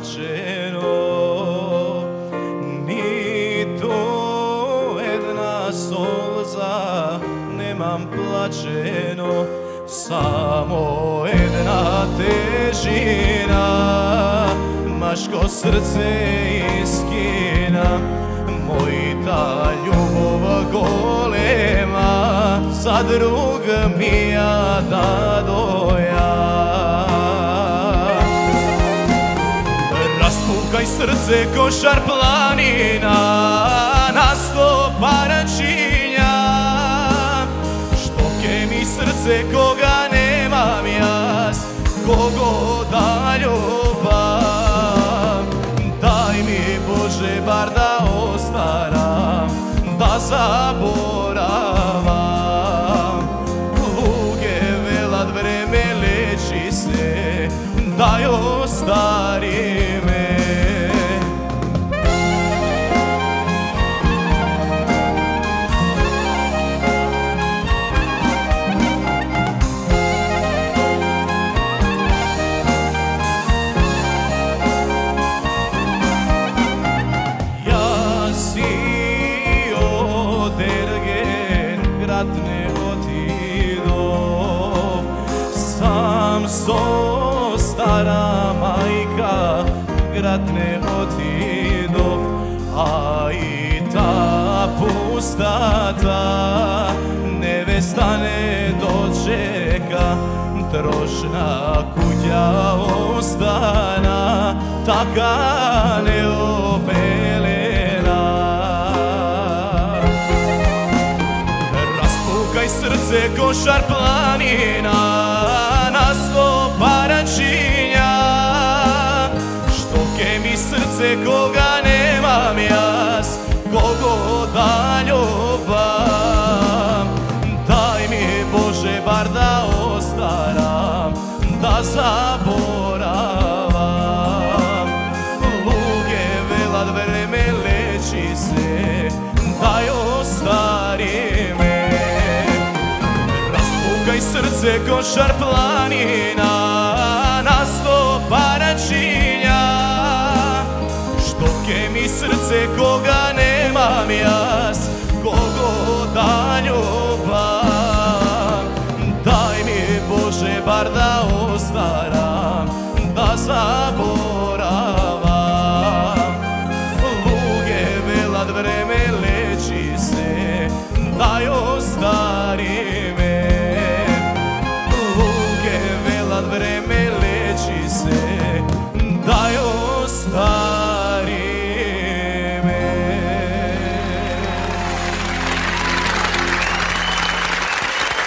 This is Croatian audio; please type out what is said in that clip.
bačeno Ni to jedna solza nemam plačeno Samo jedna težina. Maško srce iskina Moj ta ljubav golema Za drug mi ja da doja Raspukaj srce košar planina Na sto paračinja Štoke mi srce koga nemam jas Kogo da ljubav. Daj mi Bože bar da ostaram Da zaboravam. Luge velad vreme leči se Daj ostari grad ne otido Sam so stara majka grad ne otido A i ta pustata nevesta ne dočeka. Trošna kuća ostana taka neopelena Srce košar planina Na sto paračinja Štoke mi srce koga ruka i srce košar planina Na sto što Štoke mi srce koga nemam jas Kogo da ljubam. Daj mi Bože bar da ostaram Da zaboravim